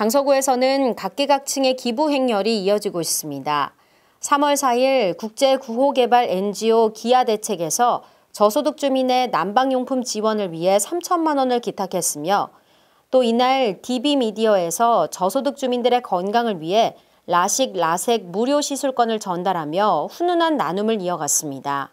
강서구에서는 각계각층의 기부 행렬이 이어지고 있습니다. 3월 4일 국제구호개발 NGO 기아 대책에서 저소득 주민의 난방용품 지원을 위해 3천만 원을 기탁했으며 또 이날 DB미디어에서 저소득 주민들의 건강을 위해 라식, 라섹 무료 시술권을 전달하며 훈훈한 나눔을 이어갔습니다.